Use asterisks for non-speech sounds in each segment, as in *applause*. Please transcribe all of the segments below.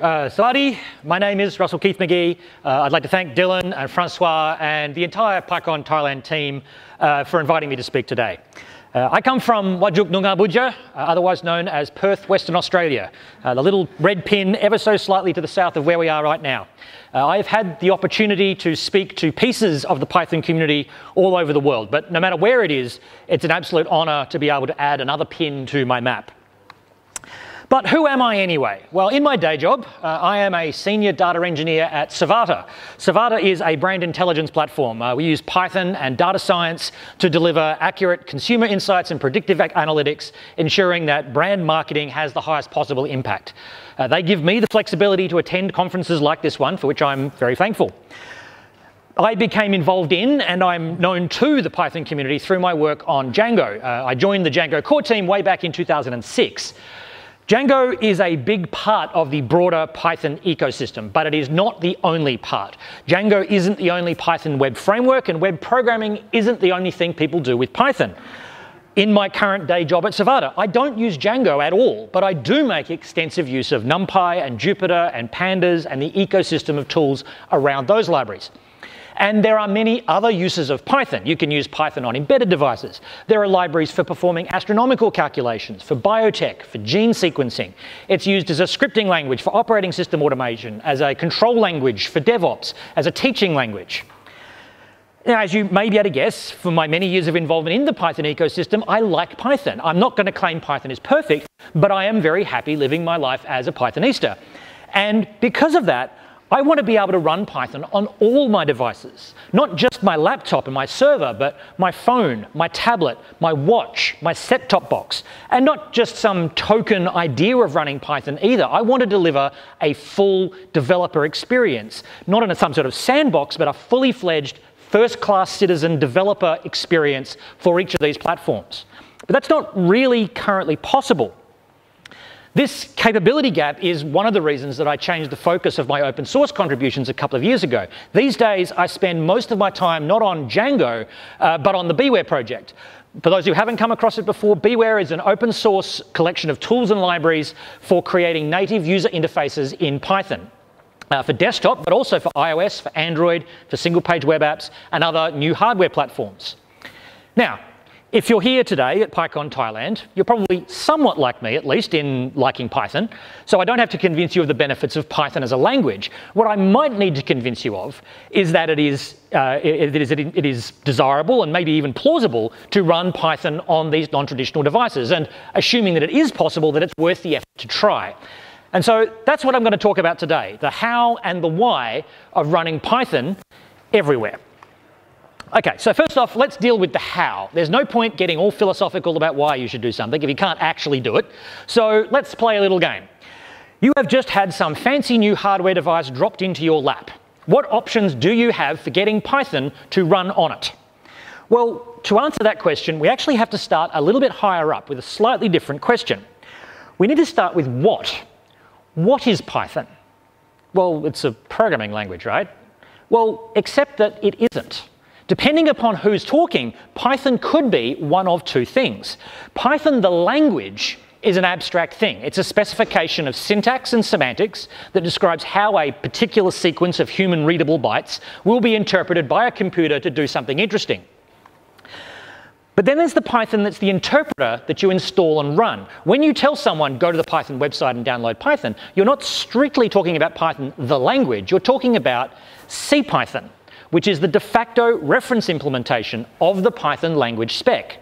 Uh, Sawadee, my name is Russell Keith-Magee. Uh, I'd like to thank Dylan and Francois and the entire PyCon Thailand team uh, for inviting me to speak today. Uh, I come from Whadjuk Noongar Boodja, uh, otherwise known as Perth, Western Australia, uh, the little red pin ever so slightly to the south of where we are right now. I've had the opportunity to speak to pieces of the Python community all over the world, but no matter where it is, it's an absolute honour to be able to add another pin to my map. But who am I anyway? Well, in my day job, uh, I am a senior data engineer at Survata. Survata is a brand intelligence platform. Uh, we use Python and data science to deliver accurate consumer insights and predictive analytics, ensuring that brand marketing has the highest possible impact. Uh, they give me the flexibility to attend conferences like this one, for which I'm very thankful. I became involved in and I'm known to the Python community through my work on Django. Uh, I joined the Django core team way back in 2006. Django is a big part of the broader Python ecosystem, but it is not the only part. Django isn't the only Python web framework, and web programming isn't the only thing people do with Python. In my current day job at Survata, I don't use Django at all, but I do make extensive use of NumPy and Jupyter and Pandas and the ecosystem of tools around those libraries. And there are many other uses of Python. You can use Python on embedded devices. There are libraries for performing astronomical calculations, for biotech, for gene sequencing. It's used as a scripting language for operating system automation, as a control language for DevOps, as a teaching language. Now, as you may be able to guess, from my many years of involvement in the Python ecosystem, I like Python. I'm not going to claim Python is perfect, but I am very happy living my life as a Pythonista. And because of that, I want to be able to run Python on all my devices, not just my laptop and my server, but my phone, my tablet, my watch, my set-top box, and not just some token idea of running Python either. I want to deliver a full developer experience, not in some sort of sandbox, but a fully fledged first-class citizen developer experience for each of these platforms. But that's not really currently possible. This capability gap is one of the reasons that I changed the focus of my open source contributions a couple of years ago. These days, I spend most of my time not on Django, uh, but on the BeeWare project. For those who haven't come across it before, BeeWare is an open source collection of tools and libraries for creating native user interfaces in Python. Uh, for desktop, but also for iOS, for Android, for single page web apps, and other new hardware platforms. Now, if you're here today at PyCon Thailand, you're probably somewhat like me, at least, in liking Python, so I don't have to convince you of the benefits of Python as a language. What I might need to convince you of is that it is, uh, it, is, it is desirable and maybe even plausible to run Python on these non-traditional devices, and assuming that it is possible, that it's worth the effort to try. And so that's what I'm going to talk about today, the how and the why of running Python everywhere. Okay, so first off, let's deal with the how. There's no point getting all philosophical about why you should do something if you can't actually do it. So let's play a little game. You have just had some fancy new hardware device dropped into your lap. What options do you have for getting Python to run on it? Well, to answer that question, we actually have to start a little bit higher up with a slightly different question. We need to start with what. What is Python? Well, it's a programming language, right? Well, except that it isn't. Depending upon who's talking, Python could be one of two things. Python, the language, is an abstract thing. It's a specification of syntax and semantics that describes how a particular sequence of human readable bytes will be interpreted by a computer to do something interesting. But then there's the Python that's the interpreter that you install and run. When you tell someone, go to the Python website and download Python, you're not strictly talking about Python, the language, you're talking about CPython which is the de facto reference implementation of the Python language spec.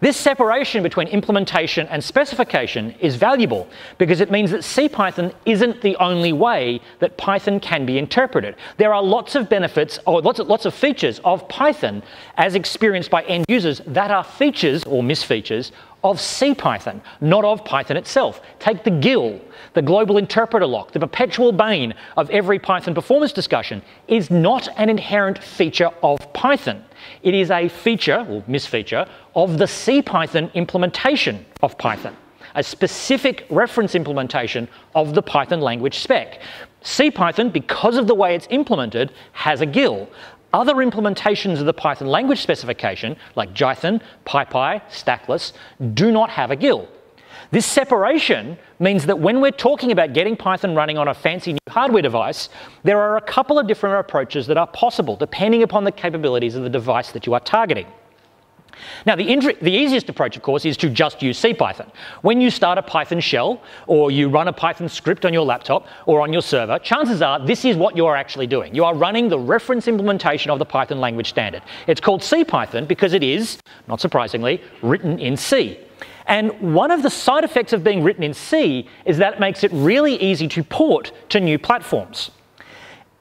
This separation between implementation and specification is valuable because it means that CPython isn't the only way that Python can be interpreted. There are lots of benefits or lots of, lots of features of Python as experienced by end users that are features or misfeatures of CPython, not of Python itself. Take the GIL, the global interpreter lock, the perpetual bane of every Python performance discussion, is not an inherent feature of Python. It is a feature, or misfeature, of the CPython implementation of Python, a specific reference implementation of the Python language spec. CPython, because of the way it's implemented, has a GIL. Other implementations of the Python language specification, like Jython, PyPy, Stackless, do not have a GIL. This separation means that when we're talking about getting Python running on a fancy new hardware device, there are a couple of different approaches that are possible depending upon the capabilities of the device that you are targeting. Now, the, the, easiest approach, of course, is to just use CPython. When you start a Python shell or you run a Python script on your laptop or on your server, chances are this is what you are actually doing. You are running the reference implementation of the Python language standard. It's called CPython because it is, not surprisingly, written in C. And one of the side effects of being written in C is that it makes it really easy to port to new platforms.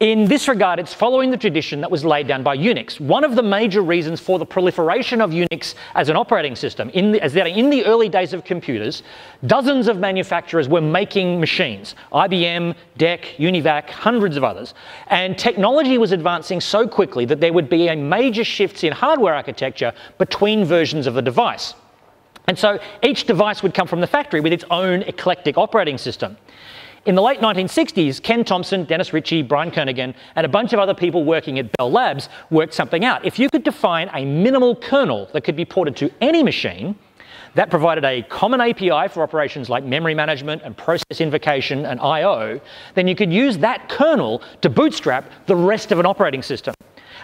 In this regard, it's following the tradition that was laid down by Unix. One of the major reasons for the proliferation of Unix as an operating system, the, as that in the early days of computers, dozens of manufacturers were making machines IBM, DEC, UNIVAC, hundreds of others. And technology was advancing so quickly that there would be a major shifts in hardware architecture between versions of the device. And so each device would come from the factory with its own eclectic operating system. In the late 1960s, Ken Thompson, Dennis Ritchie, Brian Kernighan, and a bunch of other people working at Bell Labs worked something out. If you could define a minimal kernel that could be ported to any machine, that provided a common API for operations like memory management and process invocation and I.O., then you could use that kernel to bootstrap the rest of an operating system.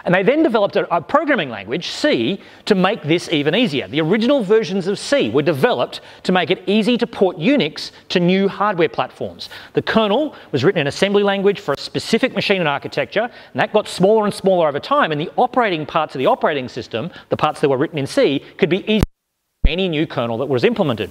And they then developed a, a, programming language, C, to make this even easier. The original versions of C were developed to make it easy to port Unix to new hardware platforms. The kernel was written in assembly language for a specific machine and architecture, and that got smaller and smaller over time, and the operating parts of the operating system, the parts that were written in C, could be easy any new kernel that was implemented.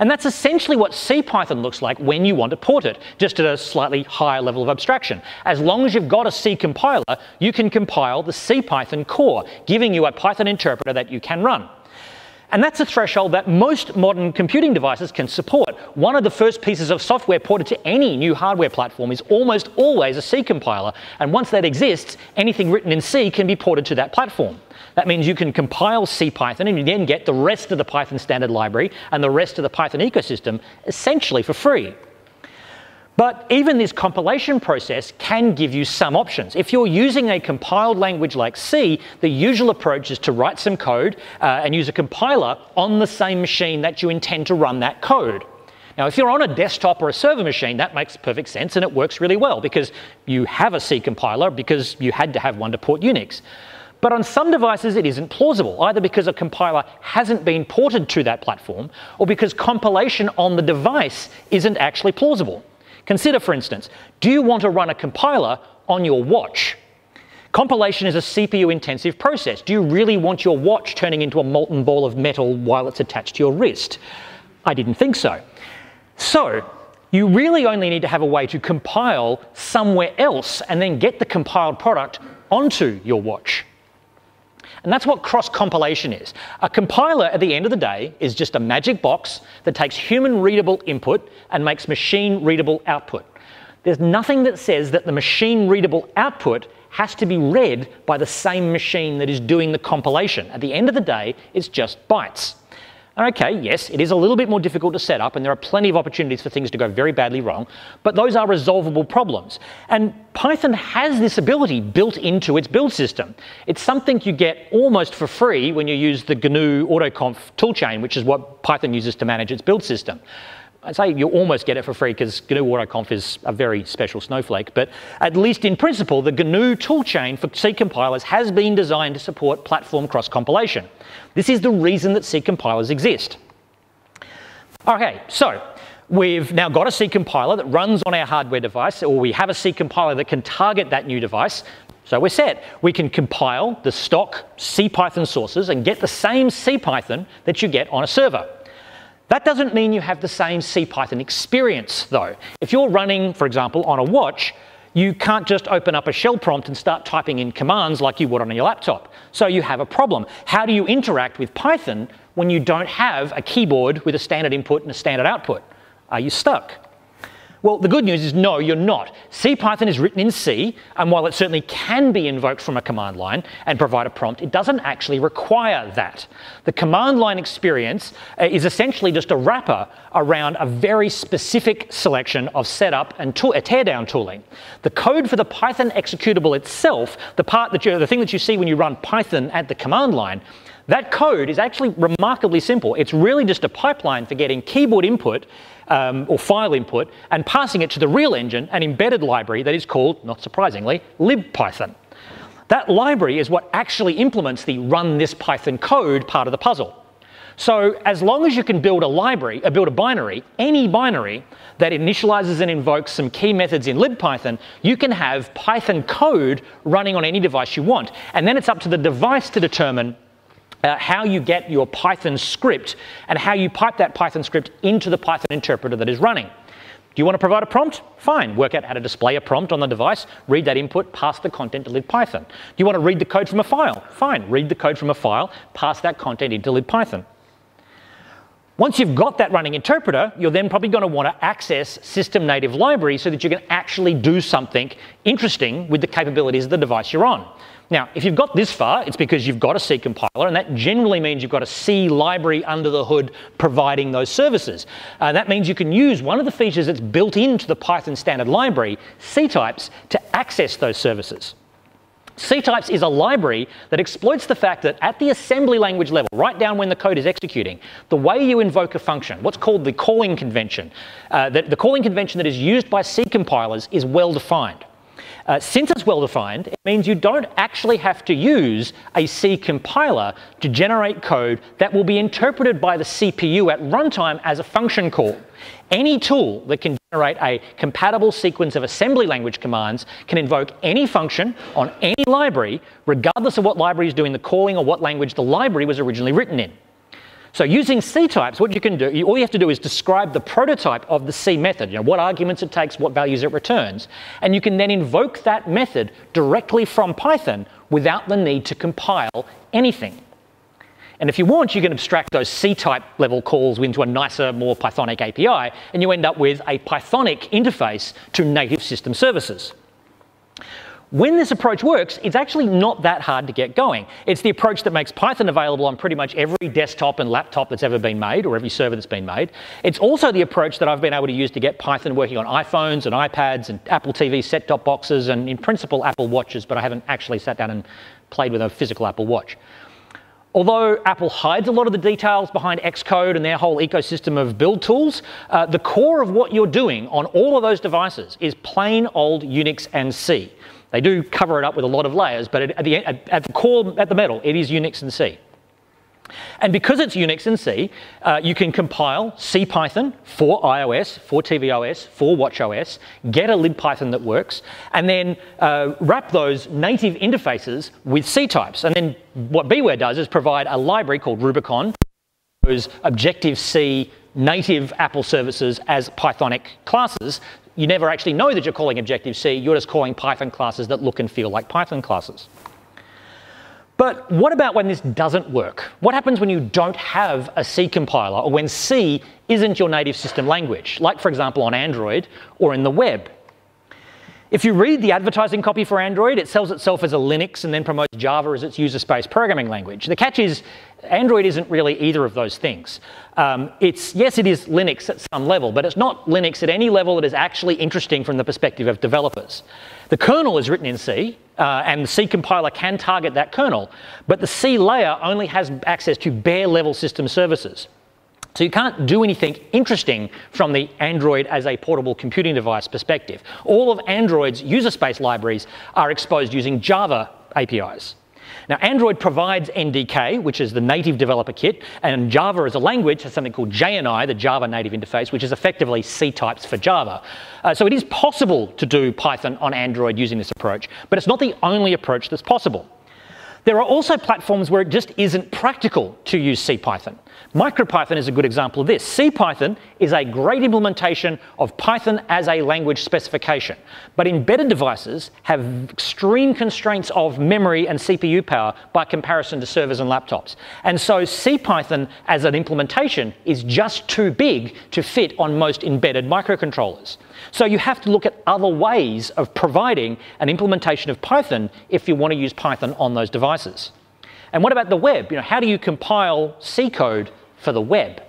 And that's essentially what CPython looks like when you want to port it, just at a slightly higher level of abstraction. As long as you've got a C compiler, you can compile the CPython core, giving you a Python interpreter that you can run. And that's a threshold that most modern computing devices can support. One of the first pieces of software ported to any new hardware platform is almost always a C compiler. And once that exists, anything written in C can be ported to that platform. That means you can compile CPython and you then get the rest of the Python standard library and the rest of the Python ecosystem essentially for free. But even this compilation process can give you some options. If you're using a compiled language like C, the usual approach is to write some code uh, and use a compiler on the same machine that you intend to run that code. Now, if you're on a desktop or a server machine, that makes perfect sense and it works really well because you have a C compiler because you had to have one to port Unix. But on some devices, it isn't plausible, either because a compiler hasn't been ported to that platform or because compilation on the device isn't actually plausible. Consider, for instance, do you want to run a compiler on your watch? Compilation is a CPU intensive process. Do you really want your watch turning into a molten ball of metal while it's attached to your wrist? I didn't think so. So, you really only need to have a way to compile somewhere else and then get the compiled product onto your watch. And that's what cross compilation is. A compiler at the end of the day is just a magic box that takes human readable input and makes machine readable output. There's nothing that says that the machine readable output has to be read by the same machine that is doing the compilation. At the end of the day, it's just bytes. Okay, yes, it is a little bit more difficult to set up, and there are plenty of opportunities for things to go very badly wrong, but those are resolvable problems. And Python has this ability built into its build system. It's something you get almost for free when you use the GNU AutoConf toolchain, which is what Python uses to manage its build system. I say you almost get it for free because GNU AutoConf is a very special snowflake, but at least in principle, the GNU toolchain for C compilers has been designed to support platform cross compilation. This is the reason that C compilers exist. Okay, so we've now got a C compiler that runs on our hardware device, or we have a C compiler that can target that new device. So we're set. We can compile the stock CPython sources and get the same CPython that you get on a server. That doesn't mean you have the same CPython experience though. If you're running, for example, on a watch, you can't just open up a shell prompt and start typing in commands like you would on your laptop. So you have a problem. How do you interact with Python when you don't have a keyboard with a standard input and a standard output? Are you stuck? Well, the good news is no, you're not. CPython is written in C, and while it certainly can be invoked from a command line and provide a prompt, it doesn't actually require that. The command line experience uh, is essentially just a wrapper around a very specific selection of setup and tool, uh, teardown tooling. The code for the Python executable itself, the part that you, the thing that you see when you run Python at the command line, That code is actually remarkably simple. It's really just a pipeline for getting keyboard input um, or file input and passing it to the real engine, an embedded library that is called, not surprisingly, libpython. That library is what actually implements the run this Python code part of the puzzle. So as long as you can build a library, uh, build a binary, any binary that initializes and invokes some key methods in libpython, you can have Python code running on any device you want. And then it's up to the device to determine uh, how you get your Python script and how you pipe that Python script into the Python interpreter that is running. Do you want to provide a prompt? Fine. Work out how to display a prompt on the device, read that input, pass the content to libpython. Do you want to read the code from a file? Fine. Read the code from a file, pass that content into libpython. Once you've got that running interpreter, you're then probably going to want to access system native libraries so that you can actually do something interesting with the capabilities of the device you're on. Now, if you've got this far, it's because you've got a C compiler, and that generally means you've got a C library under the hood providing those services. Uh, that means you can use one of the features that's built into the Python standard library, C-types, to access those services. C-types is a library that exploits the fact that at the assembly language level, right down when the code is executing, the way you invoke a function, what's called the calling convention, uh, the calling convention that is used by C compilers is well defined. Uh, since it's well defined, it means you don't actually have to use a C compiler to generate code that will be interpreted by the CPU at runtime as a function call. Any tool that can generate a compatible sequence of assembly language commands can invoke any function on any library, regardless of what library is doing the calling or what language the library was originally written in. So using C types, what you can do, all you have to do is describe the prototype of the C method, you know, what arguments it takes, what values it returns, and you can then invoke that method directly from Python without the need to compile anything. And if you want, you can abstract those C-type level calls into a nicer, more Pythonic API, and you end up with a Pythonic interface to native system services. When this approach works, it's actually not that hard to get going. It's the approach that makes Python available on pretty much every desktop and laptop that's ever been made, or every server that's been made. It's also the approach that I've been able to use to get Python working on iPhones and iPads and Apple TV set-top boxes and in principle Apple Watches, but I haven't actually sat down and played with a physical Apple Watch. Although Apple hides a lot of the details behind Xcode and their whole ecosystem of build tools, uh, the core of what you're doing on all of those devices is plain old Unix and C. They do cover it up with a lot of layers, but at the, at the core, at the metal, it is Unix and C. And because it's Unix and C, uh, you can compile CPython for iOS, for tvOS, for watchOS, get a libpython that works, and then uh, wrap those native interfaces with C types. And then what BeeWare does is provide a library called Rubicon, those Objective-C native Apple services as Pythonic classes you never actually know that you're calling Objective-C, you're just calling Python classes that look and feel like Python classes. But what about when this doesn't work? What happens when you don't have a C compiler or when C isn't your native system language, like for example on Android or in the web? If you read the advertising copy for Android, it sells itself as a Linux and then promotes Java as its user space programming language. The catch is Android isn't really either of those things. Um, it's, yes, it is Linux at some level, but it's not Linux at any level that is actually interesting from the perspective of developers. The kernel is written in C, uh, and the C compiler can target that kernel, but the C layer only has access to bare level system services. So you can't do anything interesting from the Android as a portable computing device perspective. All of Android's user space libraries are exposed using Java APIs. Now, Android provides NDK, which is the native developer kit, and Java as a language has something called JNI, the Java native interface, which is effectively C types for Java. Uh, so it is possible to do Python on Android using this approach, but it's not the only approach that's possible. There are also platforms where it just isn't practical to use CPython. MicroPython is a good example of this. CPython is a great implementation of Python as a language specification, but embedded devices have extreme constraints of memory and CPU power by comparison to servers and laptops. And so CPython as an implementation is just too big to fit on most embedded microcontrollers. So you have to look at other ways of providing an implementation of Python if you want to use Python on those devices. And what about the web? You know, how do you compile C code for the web.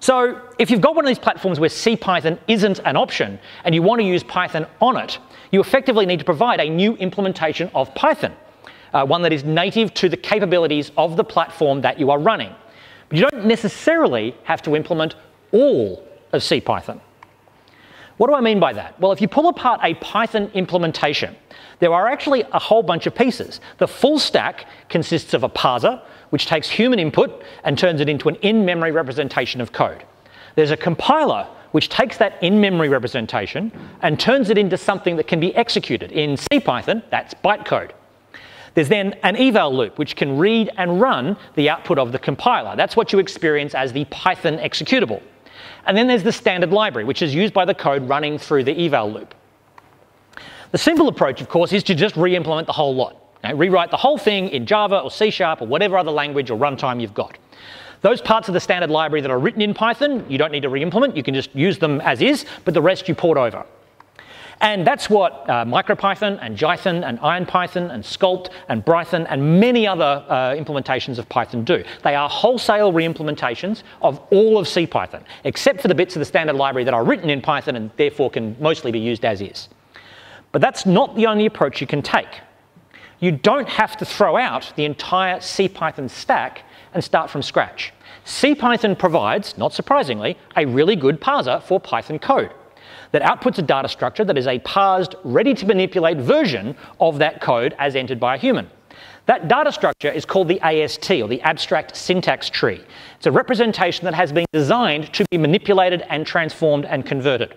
So if you've got one of these platforms where CPython isn't an option and you want to use Python on it, you effectively need to provide a new implementation of Python. uh, one that is native to the capabilities of the platform that you are running. But you don't necessarily have to implement all of CPython. What do I mean by that? Well, if you pull apart a Python implementation, there are actually a whole bunch of pieces. The full stack consists of a parser, which takes human input and turns it into an in-memory representation of code. There's a compiler, which takes that in-memory representation and turns it into something that can be executed. In CPython, that's bytecode. There's then an eval loop, which can read and run the output of the compiler. That's what you experience as the Python executable. And then there's the standard library, which is used by the code running through the eval loop. The simple approach, of course, is to just re-implement the whole lot. Okay? Rewrite the whole thing in Java or C Sharp or whatever other language or runtime you've got. Those parts of the standard library that are written in Python, you don't need to re-implement. You can just use them as is, but the rest you port over. And that's what uh, MicroPython and Jython and IronPython and Skulpt and Brython and many other uh, implementations of Python do. They are wholesale re-implementations of all of CPython, except for the bits of the standard library that are written in Python and therefore can mostly be used as is. But that's not the only approach you can take. You don't have to throw out the entire CPython stack and start from scratch. CPython provides, not surprisingly, a really good parser for Python code that outputs a data structure that is a parsed, ready to manipulate version of that code as entered by a human. That data structure is called the AST, or the Abstract Syntax Tree. It's a representation that has been designed to be manipulated and transformed and converted.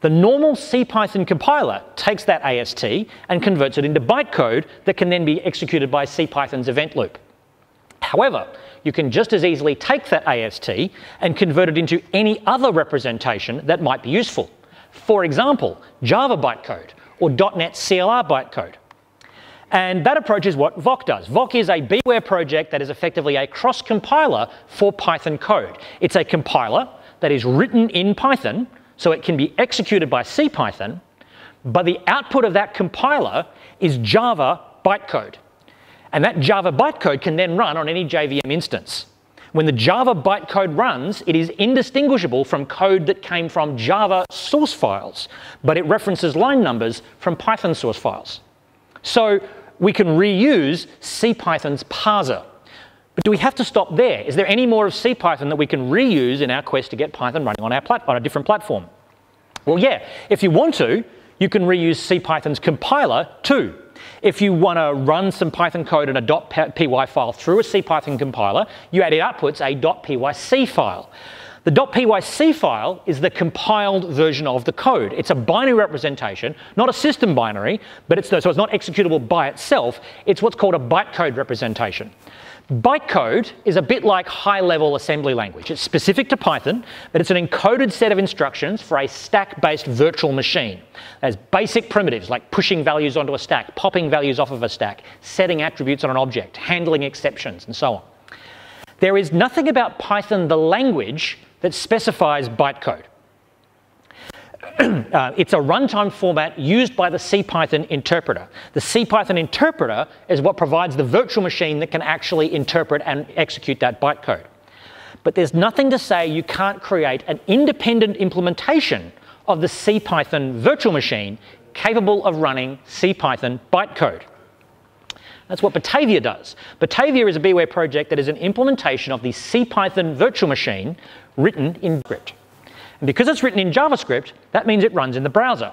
The normal CPython compiler takes that AST and converts it into bytecode that can then be executed by CPython's event loop. However, you can just as easily take that AST and convert it into any other representation that might be useful. For example, Java bytecode or .NET CLR bytecode. And that approach is what Voc does. Voc is a BeeWare project that is effectively a cross-compiler for Python code. It's a compiler that is written in Python, so it can be executed by CPython, but the output of that compiler is Java bytecode. And that Java bytecode can then run on any JVM instance. When the Java bytecode runs, it is indistinguishable from code that came from Java source files, but it references line numbers from Python source files. So we can reuse CPython's parser. But do we have to stop there? Is there any more of CPython that we can reuse in our quest to get Python running on, our plat- on a different platform? Well, yeah, if you want to, you can reuse CPython's compiler too. If you want to run some Python code in a .py file through a CPython compiler, you add it outputs a .pyc file. The .pyc file is the compiled version of the code. It's a binary representation, not a system binary, but it's, so it's not executable by itself. It's what's called a bytecode representation. Bytecode is a bit like high-level assembly language. It's specific to Python, but it's an encoded set of instructions for a stack-based virtual machine. There's basic primitives like pushing values onto a stack, popping values off of a stack, setting attributes on an object, handling exceptions, and so on. There is nothing about Python, the language, that specifies bytecode. *clears throat* uh, it's a runtime format used by the CPython interpreter. The CPython interpreter is what provides the virtual machine that can actually interpret and execute that bytecode. But there's nothing to say you can't create an independent implementation of the CPython virtual machine capable of running CPython bytecode. That's what Batavia does. Batavia is a BeeWare project that is an implementation of the CPython virtual machine written in script. And because it's written in JavaScript, that means it runs in the browser.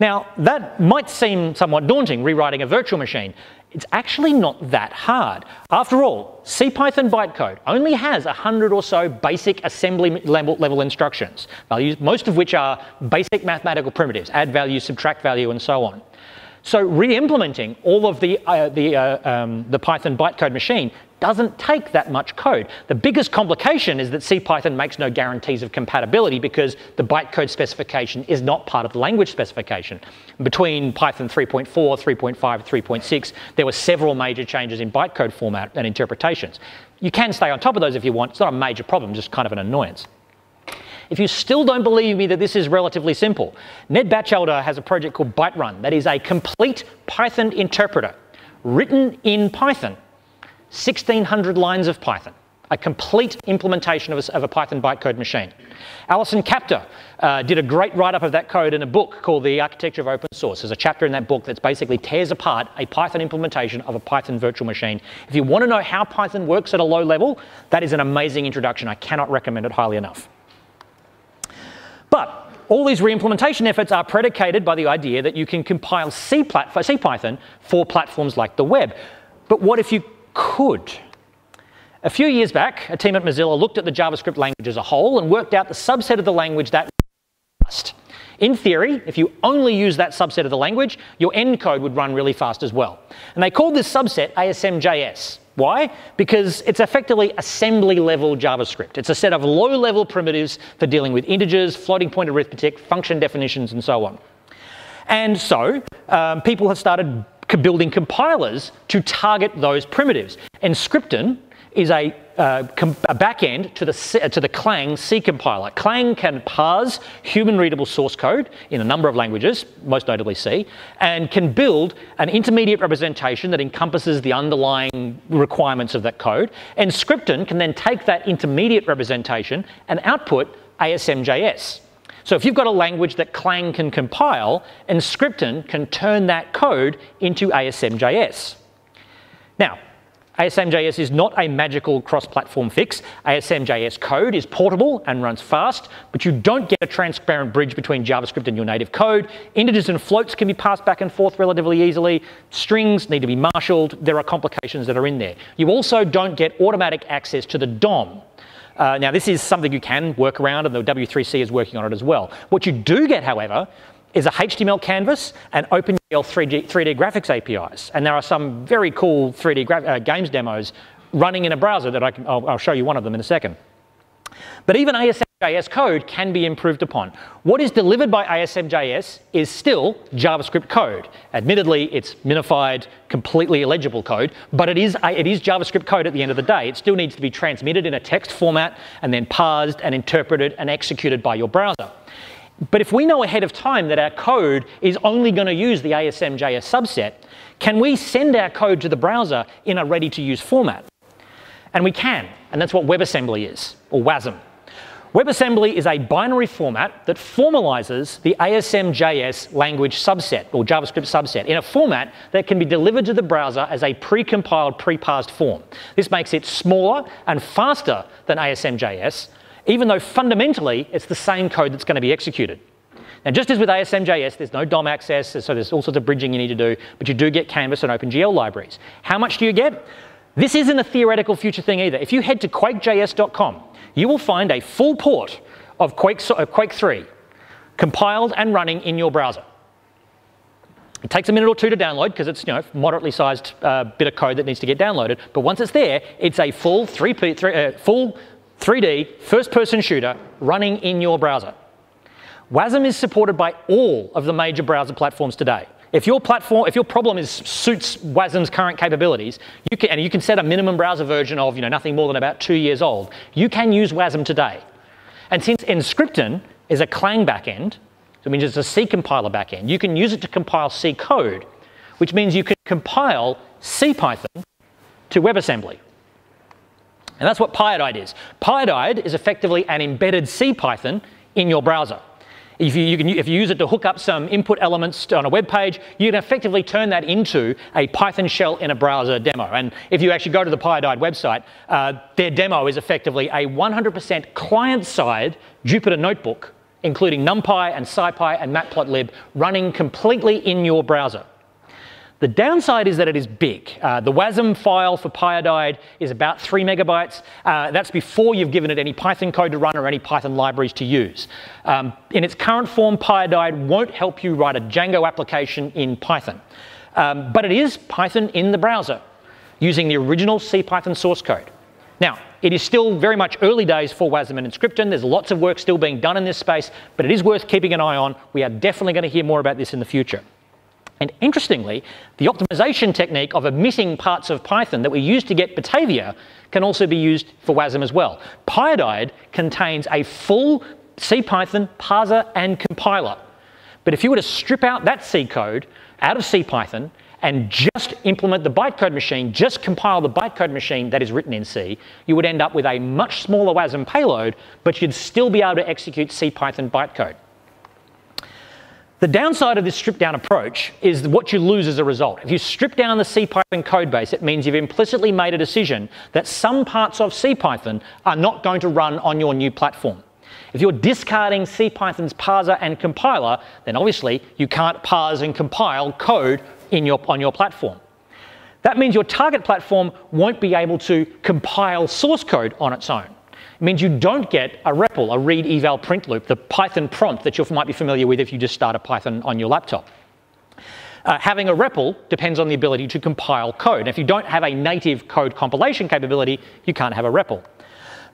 Now, that might seem somewhat daunting, rewriting a virtual machine. It's actually not that hard. After all, CPython bytecode only has 100 or so basic assembly level, level instructions, values, most of which are basic mathematical primitives, add value, subtract value, and so on. So re-implementing all of the, uh, the, uh, um, the Python bytecode machine doesn't take that much code. The biggest complication is that CPython makes no guarantees of compatibility because the bytecode specification is not part of the language specification. Between Python 3.4, 3.5, 3.6, there were several major changes in bytecode format and interpretations. You can stay on top of those if you want. It's not a major problem, just kind of an annoyance. If you still don't believe me that this is relatively simple, Ned Batchelder has a project called ByteRun that is a complete Python interpreter written in Python 1,600 lines of Python. a complete implementation of a, of a Python bytecode machine. Allison Kaptur uh, did a great write-up of that code in a book called The Architecture of Open Source. There's a chapter in that book that basically tears apart a Python implementation of a Python virtual machine. If you want to know how Python works at a low level, that is an amazing introduction. I cannot recommend it highly enough. But all these re-implementation efforts are predicated by the idea that you can compile C, C Python for platforms like the web. But what if you could? A few years back, a team at Mozilla looked at the JavaScript language as a whole and worked out the subset of the language that fast. In theory, if you only use that subset of the language, your end code would run really fast as well. And they called this subset ASM.js. Why? Because it's effectively assembly level JavaScript. It's a set of low level primitives for dealing with integers, floating point arithmetic, function definitions, and so on. And so um, people have started building compilers to target those primitives. Emscripten is a, uh, a backend to the, uh, to the Clang C compiler. Clang can parse human readable source code in a number of languages, most notably C, and can build an intermediate representation that encompasses the underlying requirements of that code. Emscripten can then take that intermediate representation and output ASM.js. So if you've got a language that Clang can compile, Emscripten can turn that code into ASM.js. Now, ASM.js is not a magical cross-platform fix. ASM.js code is portable and runs fast, but you don't get a transparent bridge between JavaScript and your native code. Integers and floats can be passed back and forth relatively easily. Strings need to be marshaled. There are complications that are in there. You also don't get automatic access to the DOM. Uh, now, this is something you can work around, and the W3C is working on it as well. What you do get, however, is a HTML canvas and OpenGL 3D, 3D graphics APIs. And there are some very cool 3D uh, games demos running in a browser that I can, I'll, I'll show you one of them in a second. But even ASM.js code can be improved upon. What is delivered by ASM.js is still JavaScript code. Admittedly, it's minified, completely illegible code, but it is, it is JavaScript code at the end of the day. It still needs to be transmitted in a text format and then parsed and interpreted and executed by your browser. But if we know ahead of time that our code is only going to use the ASM.js subset, can we send our code to the browser in a ready-to-use format? And we can, and that's what WebAssembly is, or WASM. WebAssembly is a binary format that formalizes the ASM.js language subset, or JavaScript subset, in a format that can be delivered to the browser as a pre-compiled, pre-parsed form. This makes it smaller and faster than ASM.js, even though fundamentally it's the same code that's going to be executed. Now, just as with ASM.js, there's no DOM access, so there's all sorts of bridging you need to do, but you do get Canvas and OpenGL libraries. How much do you get? This isn't a theoretical future thing either. If you head to quakejs.com, you will find a full port of Quake, uh, Quake 3 compiled and running in your browser. It takes a minute or two to download because it's you know moderately sized uh, bit of code that needs to get downloaded. But once it's there, it's a full three, three uh, full 3D first-person shooter running in your browser. WASM is supported by all of the major browser platforms today. If your platform, if your problem is suits WASM's current capabilities, you can, and you can set a minimum browser version of you know, nothing more than about two years old, you can use WASM today. And since Emscripten is a Clang backend, so it means it's a C compiler backend, you can use it to compile C code, which means you can compile CPython to WebAssembly. And that's what Pyodide is. Pyodide is effectively an embedded CPython in your browser. If you, you, can, if you use it to hook up some input elements on a web page, you can effectively turn that into a Python shell in a browser demo. And if you actually go to the Pyodide website, uh, their demo is effectively a 100% client-side Jupyter notebook, including NumPy and SciPy and Matplotlib, running completely in your browser. The downside is that it is big. Uh, the WASM file for Pyodide is about three megabytes. Uh, that's before you've given it any Python code to run or any Python libraries to use. Um, in its current form, Pyodide won't help you write a Django application in Python. Um, but it is Python in the browser using the original CPython source code. Now, it is still very much early days for WASM and Emscripten. There's lots of work still being done in this space, but it is worth keeping an eye on. We are definitely going to hear more about this in the future. And interestingly, the optimization technique of omitting parts of Python that we use to get Batavia can also be used for WASM as well. Pyodide contains a full CPython parser and compiler. But if you were to strip out that C code out of CPython and just implement the bytecode machine, just compile the bytecode machine that is written in C, you would end up with a much smaller WASM payload, but you'd still be able to execute CPython bytecode. The downside of this stripped down approach is what you lose as a result. If you strip down the CPython codebase, it means you've implicitly made a decision that some parts of CPython are not going to run on your new platform. If you're discarding CPython's parser and compiler, then obviously you can't parse and compile code your, on your platform. That means your target platform won't be able to compile source code on its own. Means you don't get a REPL, a read eval print loop, the Python prompt that you might be familiar with if you just start a Python on your laptop. Uh, having a REPL depends on the ability to compile code. If you don't have a native code compilation capability, you can't have a REPL.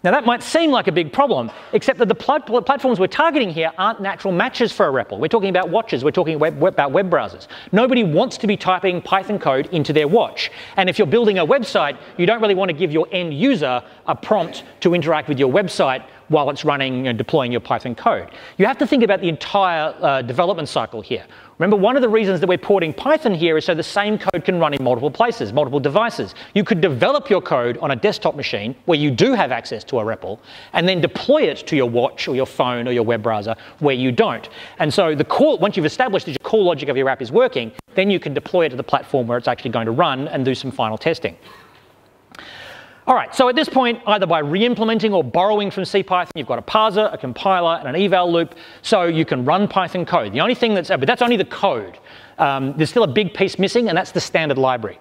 Now that might seem like a big problem, except that the pl platforms we're targeting here aren't natural matches for a REPL. We're talking about watches, we're talking web, web, about web browsers. Nobody wants to be typing Python code into their watch. And if you're building a website, you don't really want to give your end user a prompt to interact with your website while it's running and deploying your Python code. You have to think about the entire uh, development cycle here. Remember, one of the reasons that we're porting Python here is so the same code can run in multiple places, multiple devices. You could develop your code on a desktop machine where you do have access to a REPL, and then deploy it to your watch or your phone or your web browser where you don't. And so the core, once you've established that your core logic of your app is working, then you can deploy it to the platform where it's actually going to run and do some final testing. All right, so at this point, either by re-implementing or borrowing from CPython, you've got a parser, a compiler, and an eval loop, so you can run Python code. The only thing that's, but that's only the code. Um, there's still a big piece missing, and that's the standard library.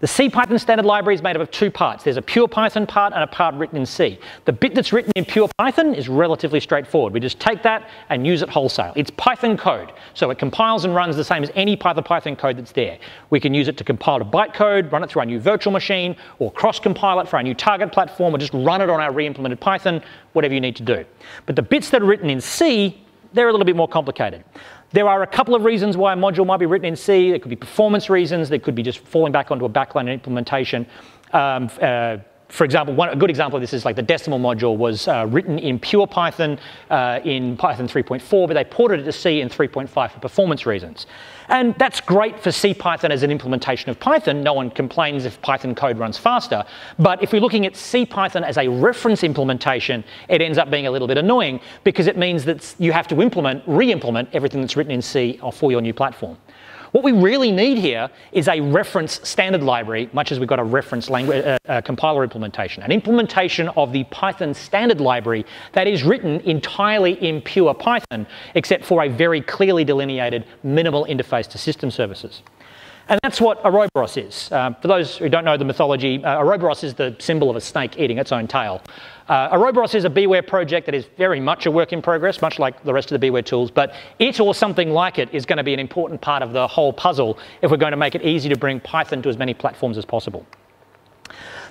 The C Python standard library is made up of two parts. There's a pure Python part and a part written in C. The bit that's written in pure Python is relatively straightforward. We just take that and use it wholesale. It's Python code, so it compiles and runs the same as any Python Python code that's there. We can use it to compile to bytecode, run it through our new virtual machine, or cross-compile it for our new target platform, or just run it on our re-implemented Python, whatever you need to do. But the bits that are written in C, they're a little bit more complicated. There are a couple of reasons why a module might be written in C. There could be performance reasons. There could be just falling back onto a backline implementation. Um, uh, for example, one, a good example of this is like the decimal module was uh, written in pure Python uh, in Python 3.4, but they ported it to C in 3.5 for performance reasons. And that's great for CPython as an implementation of Python. No one complains if Python code runs faster. But if we're looking at CPython as a reference implementation, it ends up being a little bit annoying because it means that you have to implement, re-implement everything that's written in C for your new platform. What we really need here is a reference standard library, much as we've got a reference language, uh, uh, compiler implementation, an implementation of the Python standard library that is written entirely in pure Python, except for a very clearly delineated minimal interface to system services. And that's what Ouroboros is. Uh, for those who don't know the mythology, uh, Ouroboros is the symbol of a snake eating its own tail. Uh, Ouroboros is a BeeWare project that is very much a work in progress, much like the rest of the BeeWare tools, but it or something like it is going to be an important part of the whole puzzle if we're going to make it easy to bring Python to as many platforms as possible.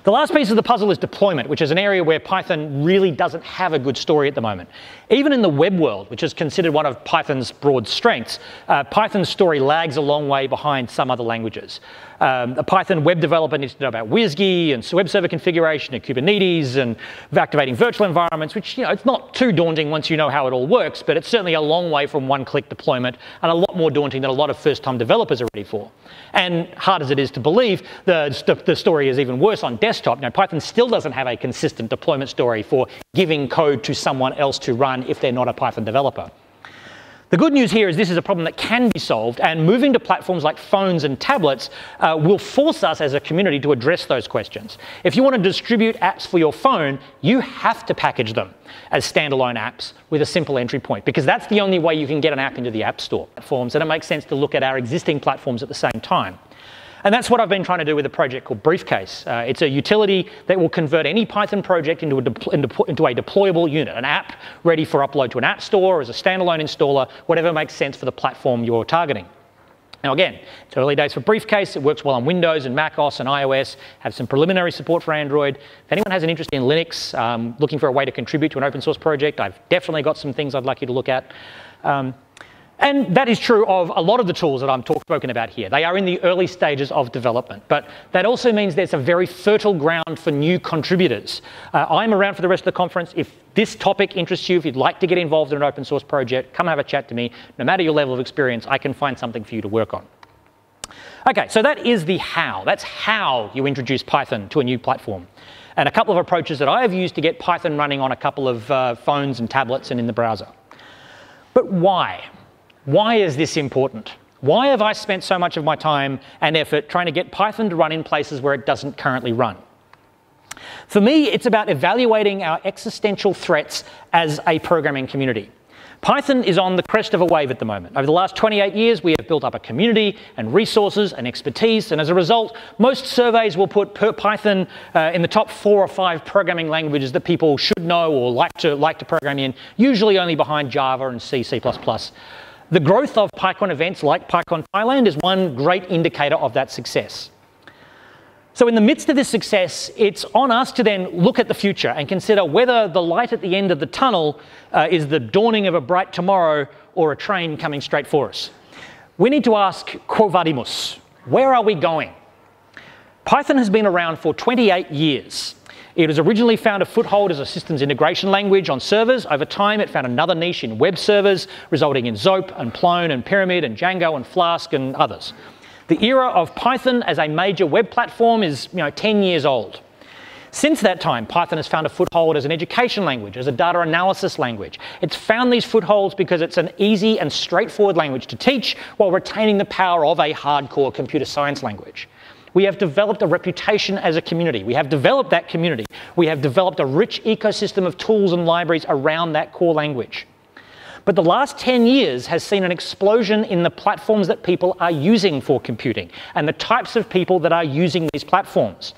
The last piece of the puzzle is deployment, which is an area where Python really doesn't have a good story at the moment. Even in the web world, which is considered one of Python's broad strengths, uh, Python's story lags a long way behind some other languages. Um, a Python web developer needs to know about WSGI and web server configuration and Kubernetes and activating virtual environments, which, you know, it's not too daunting once you know how it all works, but it's certainly a long way from one-click deployment and a lot more daunting than a lot of first-time developers are ready for. And hard as it is to believe, the, the story is even worse on desktop. Now, Python still doesn't have a consistent deployment story for giving code to someone else to run if they're not a Python developer. The good news here is this is a problem that can be solved, and moving to platforms like phones and tablets uh, will force us as a community to address those questions. If you want to distribute apps for your phone, you have to package them as standalone apps with a simple entry point, because that's the only way you can get an app into the App Store platforms, and it makes sense to look at our existing platforms at the same time. And that's what I've been trying to do with a project called Briefcase. Uh, it's a utility that will convert any Python project into a, into, into a deployable unit, an app ready for upload to an app store as a standalone installer, whatever makes sense for the platform you're targeting. Now again, it's early days for Briefcase. It works well on Windows and Mac OS and iOS, have some preliminary support for Android. If anyone has an interest in Linux, um, looking for a way to contribute to an open source project, I've definitely got some things I'd like you to look at. Um, and that is true of a lot of the tools that I'm talk, spoken about here. They are in the early stages of development, but that also means there's a very fertile ground for new contributors. Uh, I'm around for the rest of the conference. If this topic interests you, if you'd like to get involved in an open source project, come have a chat to me. No matter your level of experience, I can find something for you to work on. Okay, so that is the how. That's how you introduce Python to a new platform. And a couple of approaches that I have used to get Python running on a couple of uh, phones and tablets and in the browser. But why? Why is this important? Why have I spent so much of my time and effort trying to get Python to run in places where it doesn't currently run? For me, it's about evaluating our existential threats as a programming community. Python is on the crest of a wave at the moment. Over the last 28 years, we have built up a community and resources and expertise, and as a result, most surveys will put Python uh, in the top four or five programming languages that people should know or like to, like to program in, usually only behind Java and C, C++. The growth of PyCon events like PyCon Thailand is one great indicator of that success. So, in the midst of this success, it's on us to then look at the future and consider whether the light at the end of the tunnel uh, is the dawning of a bright tomorrow or a train coming straight for us. We need to ask, quo vadimus? Where are we going? Python has been around for 28 years. It was originally found a foothold as a systems integration language on servers. Over time, it found another niche in web servers, resulting in Zope and Plone and Pyramid and Django and Flask and others. The era of Python as a major web platform is you know, 10 years old. Since that time, Python has found a foothold as an education language, as a data analysis language. It's found these footholds because it's an easy and straightforward language to teach while retaining the power of a hardcore computer science language. We have developed a reputation as a community. We have developed that community. We have developed a rich ecosystem of tools and libraries around that core language. But the last 10 years has seen an explosion in the platforms that people are using for computing and the types of people that are using these platforms.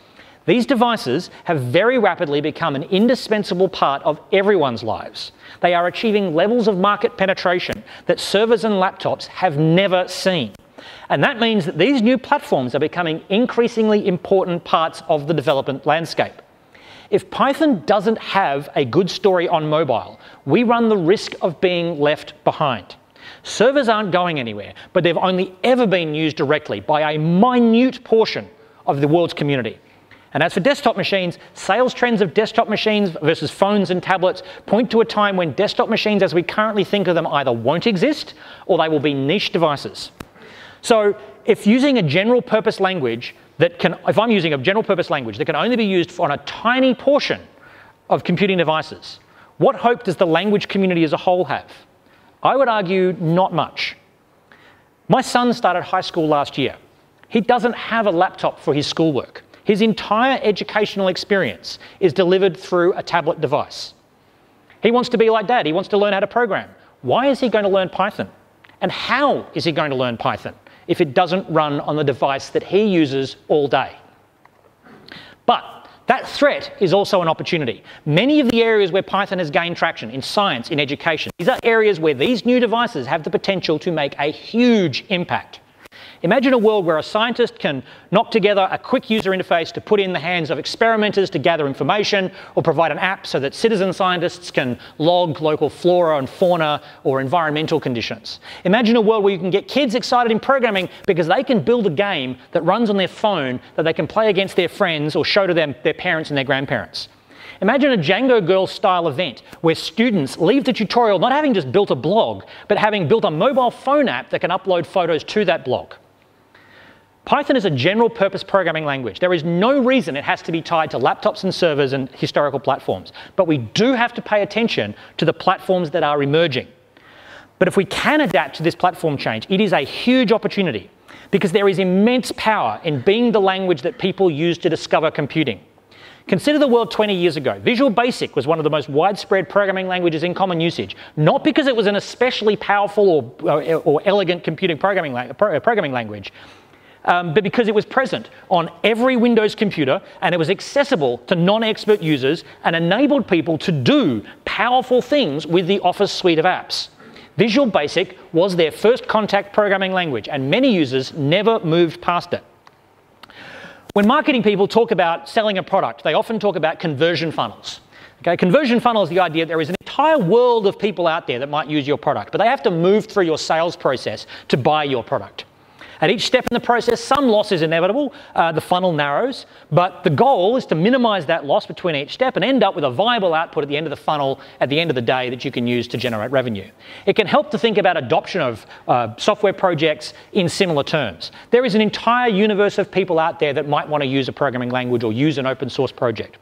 These devices have very rapidly become an indispensable part of everyone's lives. They are achieving levels of market penetration that servers and laptops have never seen. And that means that these new platforms are becoming increasingly important parts of the development landscape. If Python doesn't have a good story on mobile, we run the risk of being left behind. Servers aren't going anywhere, but they've only ever been used directly by a minute portion of the world's community. And as for desktop machines, sales trends of desktop machines versus phones and tablets point to a time when desktop machines as we currently think of them either won't exist or they will be niche devices. So if using a general purpose language that can, if I'm using a general purpose language that can only be used on a tiny portion of computing devices, what hope does the language community as a whole have? I would argue not much. My son started high school last year. He doesn't have a laptop for his schoolwork. His entire educational experience is delivered through a tablet device. He wants to be like dad, he wants to learn how to program. Why is he going to learn Python? And how is he going to learn Python? If it doesn't run on the device that he uses all day. But that threat is also an opportunity. Many of the areas where Python has gained traction in science, in education, these are areas where these new devices have the potential to make a huge impact. Imagine a world where a scientist can knock together a quick user interface to put in the hands of experimenters to gather information or provide an app so that citizen scientists can log local flora and fauna or environmental conditions. Imagine a world where you can get kids excited in programming because they can build a game that runs on their phone that they can play against their friends or show to them, their parents and their grandparents. Imagine a Django Girls style event where students leave the tutorial not having just built a blog, but having built a mobile phone app that can upload photos to that blog. Python is a general purpose programming language. There is no reason it has to be tied to laptops and servers and historical platforms. But we do have to pay attention to the platforms that are emerging. But if we can adapt to this platform change, it is a huge opportunity because there is immense power in being the language that people use to discover computing. Consider the world 20 years ago. Visual Basic was one of the most widespread programming languages in common usage, not because it was an especially powerful or, or, or elegant computing programming, programming language, um, but because it was present on every Windows computer and it was accessible to non expert users and enabled people to do powerful things with the Office suite of apps. Visual Basic was their first contact programming language, and many users never moved past it. When marketing people talk about selling a product, they often talk about conversion funnels. Okay, conversion funnel is the idea that there is an entire world of people out there that might use your product, but they have to move through your sales process to buy your product. At each step in the process, some loss is inevitable, uh, the funnel narrows, but the goal is to minimize that loss between each step and end up with a viable output at the end of the funnel at the end of the day that you can use to generate revenue. It can help to think about adoption of uh, software projects in similar terms. There is an entire universe of people out there that might want to use a programming language or use an open source project.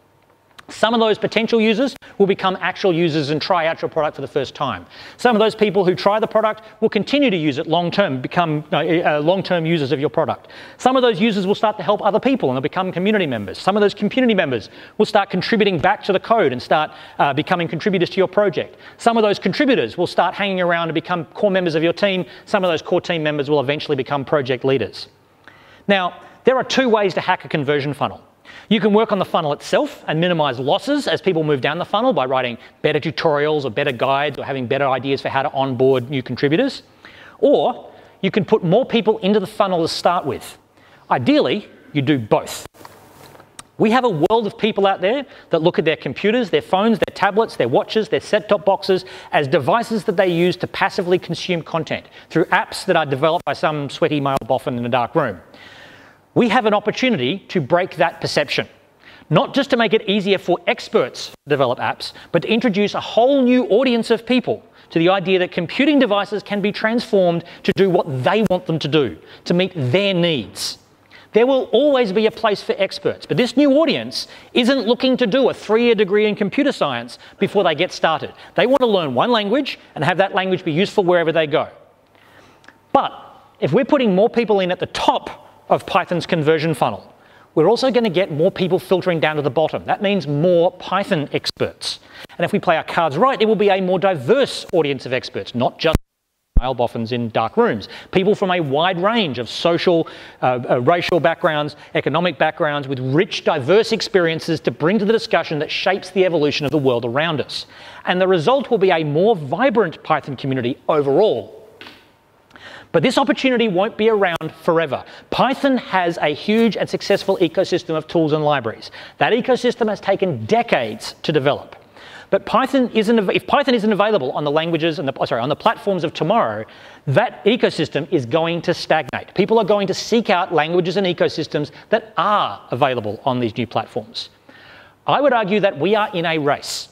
Some of those potential users will become actual users and try out your product for the first time. Some of those people who try the product will continue to use it long term, become uh, uh, long term users of your product. Some of those users will start to help other people and they'll become community members. Some of those community members will start contributing back to the code and start uh, becoming contributors to your project. Some of those contributors will start hanging around and become core members of your team. Some of those core team members will eventually become project leaders. Now, there are two ways to hack a conversion funnel. You can work on the funnel itself and minimize losses as people move down the funnel by writing better tutorials or better guides or having better ideas for how to onboard new contributors. Or you can put more people into the funnel to start with. Ideally, you do both. We have a world of people out there that look at their computers, their phones, their tablets, their watches, their set top boxes as devices that they use to passively consume content through apps that are developed by some sweaty male boffin in a dark room we have an opportunity to break that perception. Not just to make it easier for experts to develop apps, but to introduce a whole new audience of people to the idea that computing devices can be transformed to do what they want them to do, to meet their needs. There will always be a place for experts, but this new audience isn't looking to do a three year degree in computer science before they get started. They want to learn one language and have that language be useful wherever they go. But if we're putting more people in at the top of Python's conversion funnel. We're also going to get more people filtering down to the bottom. That means more Python experts. And if we play our cards right, it will be a more diverse audience of experts, not just male boffins in dark rooms. People from a wide range of social, uh, uh, racial backgrounds, economic backgrounds, with rich, diverse experiences to bring to the discussion that shapes the evolution of the world around us. And the result will be a more vibrant Python community overall. But this opportunity won't be around forever. Python has a huge and successful ecosystem of tools and libraries. That ecosystem has taken decades to develop. But Python isn't, if Python isn't available on the languages and the, oh, sorry, on the platforms of tomorrow, that ecosystem is going to stagnate. People are going to seek out languages and ecosystems that are available on these new platforms. I would argue that we are in a race.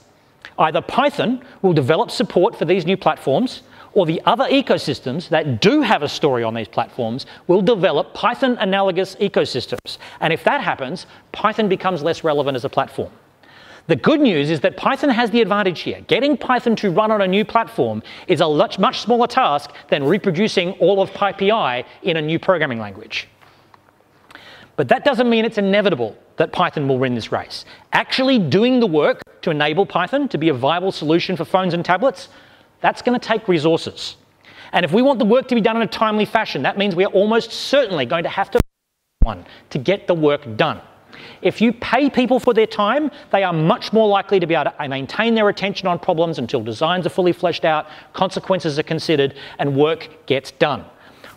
Either Python will develop support for these new platforms, or the other ecosystems that do have a story on these platforms will develop Python analogous ecosystems. And if that happens, Python becomes less relevant as a platform. The good news is that Python has the advantage here. Getting Python to run on a new platform is a much, much smaller task than reproducing all of PyPI in a new programming language. But that doesn't mean it's inevitable that Python will win this race. Actually doing the work to enable Python to be a viable solution for phones and tablets that's going to take resources. And if we want the work to be done in a timely fashion, that means we are almost certainly going to have to one to get the work done. If you pay people for their time, they are much more likely to be able to uh, maintain their attention on problems until designs are fully fleshed out, consequences are considered, and work gets done.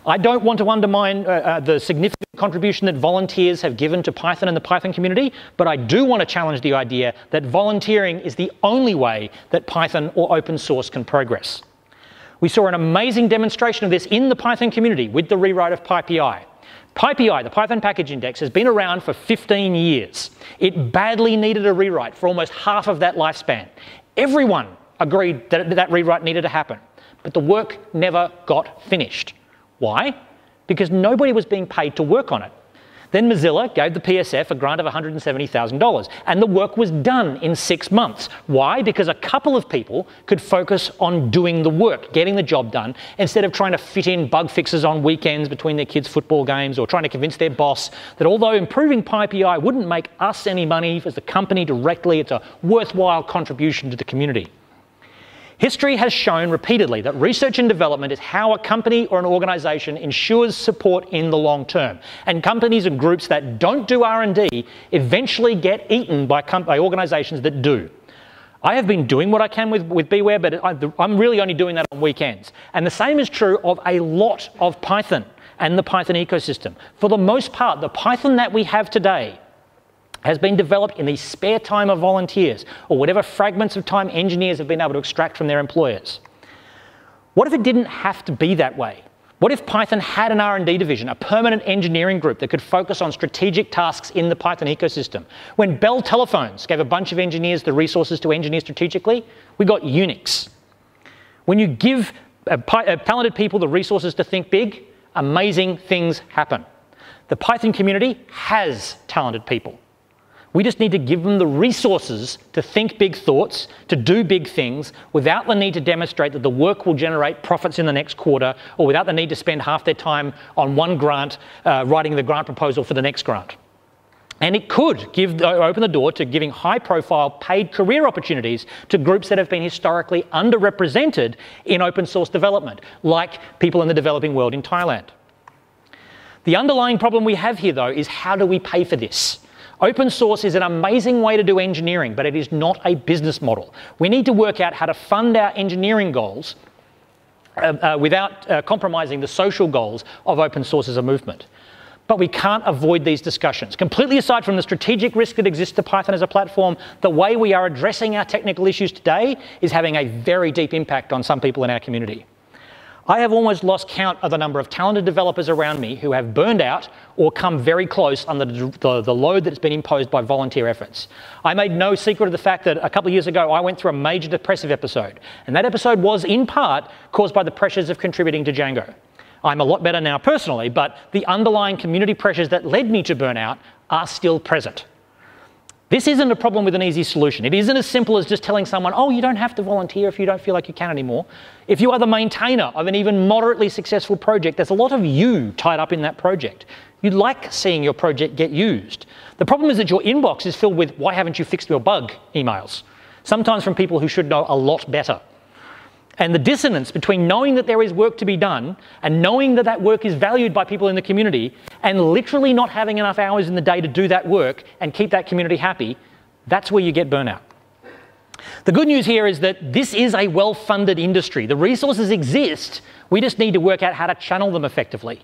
I don't want to undermine uh, uh, the significant contribution that volunteers have given to Python and the Python community, but I do want to challenge the idea that volunteering is the only way that Python or open source can progress. We saw an amazing demonstration of this in the Python community with the rewrite of PyPI. PyPI, the Python package index, has been around for 15 years. It badly needed a rewrite for almost half of that lifespan. Everyone agreed that that rewrite needed to happen, but the work never got finished. Why? Because nobody was being paid to work on it. Then Mozilla gave the PSF a grant of $170,000, and the work was done in six months. Why? Because a couple of people could focus on doing the work, getting the job done, instead of trying to fit in bug fixes on weekends between their kids' football games or trying to convince their boss that although improving PyPI wouldn't make us any money as a company directly, it's a worthwhile contribution to the community. History has shown repeatedly that research and development is how a company or an organization ensures support in the long term. And companies and groups that don't do R&D eventually get eaten by, by organizations that do. I have been doing what I can with, with BeeWare, but I'm really only doing that on weekends. And the same is true of a lot of Python and the Python ecosystem. For the most part, the Python that we have today has been developed in the spare time of volunteers or whatever fragments of time engineers have been able to extract from their employers. What if it didn't have to be that way? What if Python had an R&D division, a permanent engineering group that could focus on strategic tasks in the Python ecosystem? When Bell Telephones gave a bunch of engineers the resources to engineer strategically, we got Unix. When you give uh, uh, talented people the resources to think big, amazing things happen. The Python community has talented people. We just need to give them the resources to think big thoughts, to do big things, without the need to demonstrate that the work will generate profits in the next quarter, or without the need to spend half their time on one grant uh, writing the grant proposal for the next grant. And it could give, open the door to giving high profile paid career opportunities to groups that have been historically underrepresented in open source development, like people in the developing world in Thailand. The underlying problem we have here, though, is how do we pay for this? Open source is an amazing way to do engineering, but it is not a business model. We need to work out how to fund our engineering goals uh, uh, without uh, compromising the social goals of open source as a movement. But we can't avoid these discussions. Completely aside from the strategic risk that exists to Python as a platform, the way we are addressing our technical issues today is having a very deep impact on some people in our community. I have almost lost count of the number of talented developers around me who have burned out or come very close under the, the, the, load that's been imposed by volunteer efforts. I made no secret of the fact that a couple of years ago I went through a major depressive episode, and that episode was in part caused by the pressures of contributing to Django. I'm a lot better now personally, but the underlying community pressures that led me to burnout are still present. This isn't a problem with an easy solution. It isn't as simple as just telling someone, oh, you don't have to volunteer if you don't feel like you can anymore. If you are the maintainer of an even moderately successful project, there's a lot of you tied up in that project. You'd like seeing your project get used. The problem is that your inbox is filled with, why haven't you fixed your bug emails? Sometimes from people who should know a lot better and the dissonance between knowing that there is work to be done and knowing that that work is valued by people in the community and literally not having enough hours in the day to do that work and keep that community happy, that's where you get burnout. The good news here is that this is a well funded industry. The resources exist, we just need to work out how to channel them effectively.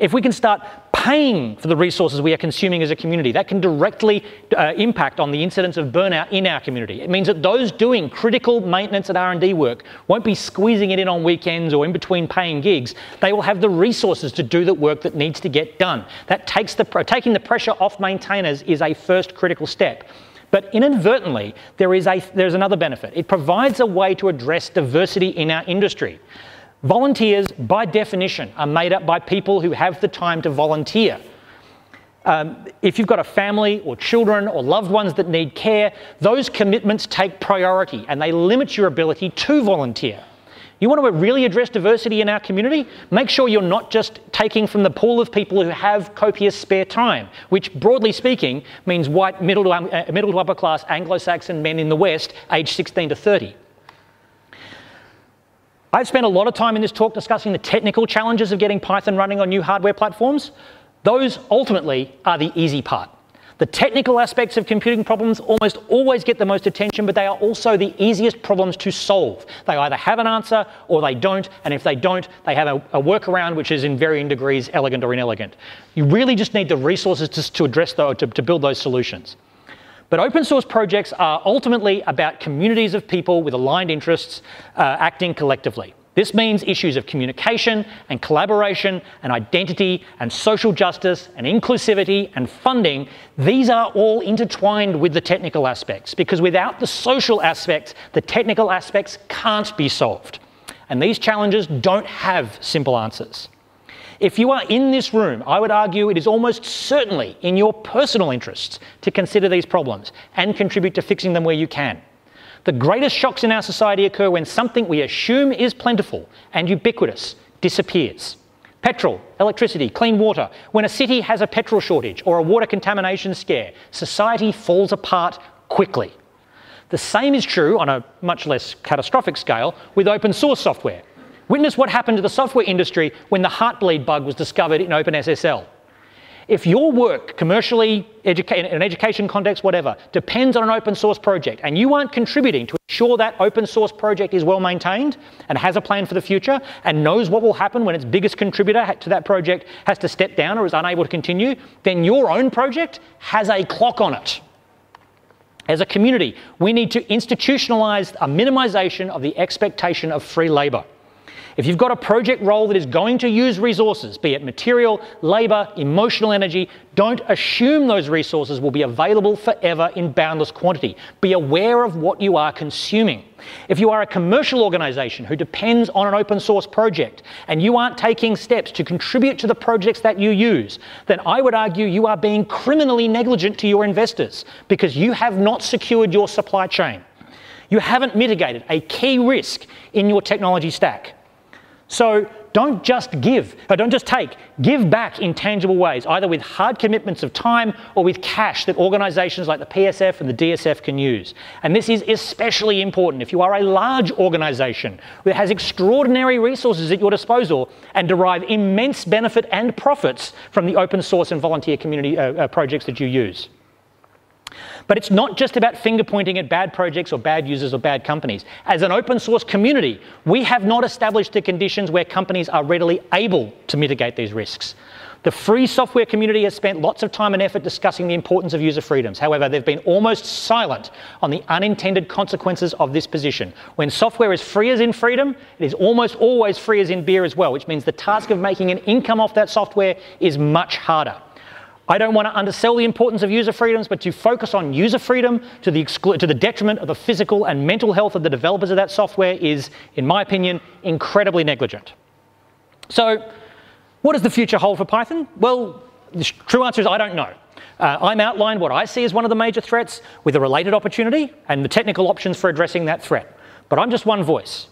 If we can start paying for the resources we are consuming as a community, that can directly uh, impact on the incidence of burnout in our community. It means that those doing critical maintenance and R&D work won't be squeezing it in on weekends or in between paying gigs. They will have the resources to do the work that needs to get done. That takes the taking the pressure off maintainers is a first critical step. But inadvertently, there is a, there's another benefit. It provides a way to address diversity in our industry. Volunteers, by definition, are made up by people who have the time to volunteer. Um, if you've got a family or children or loved ones that need care, those commitments take priority and they limit your ability to volunteer. You want to really address diversity in our community? Make sure you're not just taking from the pool of people who have copious spare time, which broadly speaking means white middle to, uh, middle to upper class Anglo Saxon men in the West aged 16 to 30. I've spent a lot of time in this talk discussing the technical challenges of getting Python running on new hardware platforms. Those ultimately are the easy part. The technical aspects of computing problems almost always get the most attention, but they are also the easiest problems to solve. They either have an answer or they don't, and if they don't, they have a, a workaround which is in varying degrees elegant or inelegant. You really just need the resources to, to address those, to, to build those solutions. But open source projects are ultimately about communities of people with aligned interests uh, acting collectively. This means issues of communication and collaboration and identity and social justice and inclusivity and funding. These are all intertwined with the technical aspects because without the social aspects, the technical aspects can't be solved. And these challenges don't have simple answers. If you are in this room, I would argue it is almost certainly in your personal interests to consider these problems and contribute to fixing them where you can. The greatest shocks in our society occur when something we assume is plentiful and ubiquitous disappears. Petrol, electricity, clean water. When a city has a petrol shortage or a water contamination scare, society falls apart quickly. The same is true on a much less catastrophic scale with open source software. Witness what happened to the software industry when the Heartbleed bug was discovered in OpenSSL. If your work, commercially, educa- in an education context, whatever, depends on an open source project and you aren't contributing to ensure that open source project is well maintained and has a plan for the future and knows what will happen when its biggest contributor to that project has to step down or is unable to continue, then your own project has a clock on it. As a community, we need to institutionalize a minimization of the expectation of free labor. If you've got a project role that is going to use resources, be it material, labour, emotional energy, don't assume those resources will be available forever in boundless quantity. Be aware of what you are consuming. If you are a commercial organisation who depends on an open source project and you aren't taking steps to contribute to the projects that you use, then I would argue you are being criminally negligent to your investors because you have not secured your supply chain. You haven't mitigated a key risk in your technology stack. So don't just give, or don't just take, give back in tangible ways, either with hard commitments of time or with cash that organisations like the PSF and the DSF can use. And this is especially important if you are a large organisation that has extraordinary resources at your disposal and derive immense benefit and profits from the open source and volunteer community uh, uh, projects that you use. But it's not just about finger pointing at bad projects or bad users or bad companies. As an open source community, we have not established the conditions where companies are readily able to mitigate these risks. The free software community has spent lots of time and effort discussing the importance of user freedoms. However, they've been almost silent on the unintended consequences of this position. When software is free as in freedom, it is almost always free as in beer as well, which means the task of making an income off that software is much harder. I don't want to undersell the importance of user freedoms, but to focus on user freedom to the, to the detriment of the physical and mental health of the developers of that software is, in my opinion, incredibly negligent. So, what does the future hold for Python? Well, the true answer is I don't know. Uh, I'm outlined what I see as one of the major threats with a related opportunity and the technical options for addressing that threat. But I'm just one voice.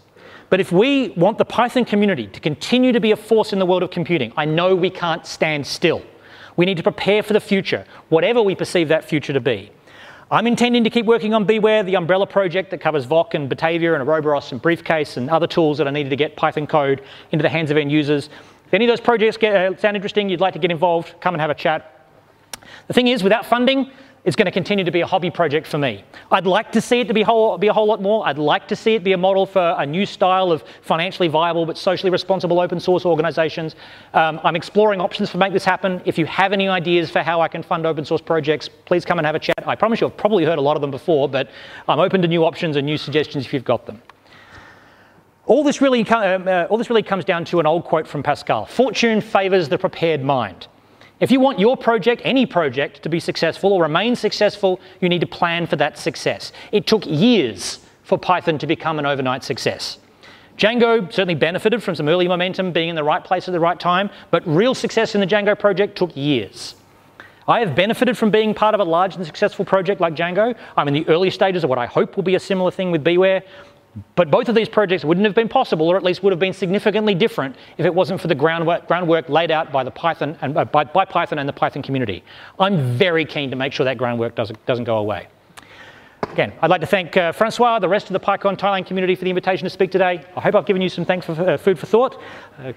But if we want the Python community to continue to be a force in the world of computing, I know we can't stand still. We need to prepare for the future, whatever we perceive that future to be. I'm intending to keep working on BeeWare, the umbrella project that covers VOC and Batavia and Ouroboros and Briefcase and other tools that are needed to get Python code into the hands of end users. If any of those projects get, uh, sound interesting, you'd like to get involved, come and have a chat. The thing is, without funding, it's going to continue to be a hobby project for me. I'd like to see it to be, whole, be a whole lot more. I'd like to see it be a model for a new style of financially viable but socially responsible open source organizations. Um, I'm exploring options to make this happen. If you have any ideas for how I can fund open source projects, please come and have a chat. I promise you I've probably heard a lot of them before, but I'm open to new options and new suggestions if you've got them. All this, really, um, uh, all this really comes down to an old quote from Pascal Fortune favors the prepared mind. If you want your project, any project, to be successful or remain successful, you need to plan for that success. It took years for Python to become an overnight success. Django certainly benefited from some early momentum being in the right place at the right time, but real success in the Django project took years. I have benefited from being part of a large and successful project like Django. I'm in the early stages of what I hope will be a similar thing with BeeWare. But both of these projects wouldn't have been possible, or at least would have been significantly different, if it wasn't for the groundwork, groundwork laid out by, the Python and, uh, by, by, Python and the Python community. I'm very keen to make sure that groundwork doesn't, doesn't go away. Again, I'd like to thank uh, Francois, the rest of the PyCon Thailand community for the invitation to speak today. I hope I've given you some thanks for uh, food for thought. Uh,